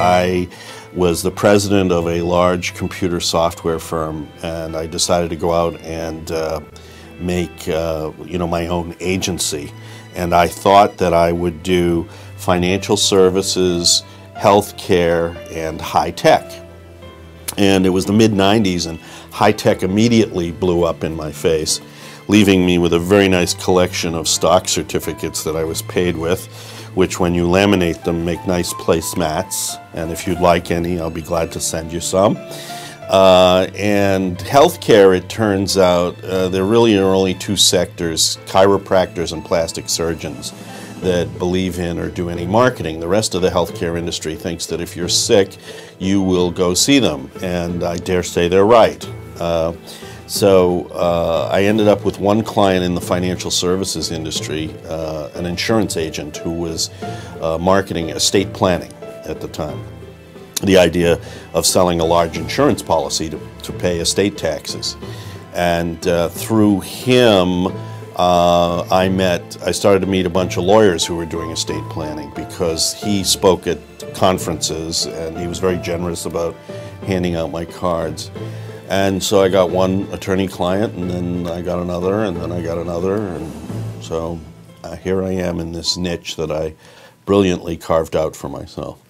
I was the president of a large computer software firm, and I decided to go out and uh, make uh, you know my own agency. And I thought that I would do financial services, healthcare, and high tech. And it was the mid 90s, and high tech immediately blew up in my face, leaving me with a very nice collection of stock certificates that I was paid with which when you laminate them make nice placemats. And if you'd like any, I'll be glad to send you some. Uh, and healthcare, it turns out, uh, there really are only two sectors chiropractors and plastic surgeons that believe in or do any marketing. The rest of the healthcare industry thinks that if you're sick, you will go see them. And I dare say they're right. Uh, so uh, I ended up with one client in the financial services industry, uh, an insurance agent who was uh, marketing estate planning at the time. The idea of selling a large insurance policy to, to pay estate taxes. And uh, through him, uh, I met, I started to meet a bunch of lawyers who were doing estate planning because he spoke at conferences and he was very generous about handing out my cards. And so I got one attorney client, and then I got another, and then I got another, and so uh, here I am in this niche that I brilliantly carved out for myself.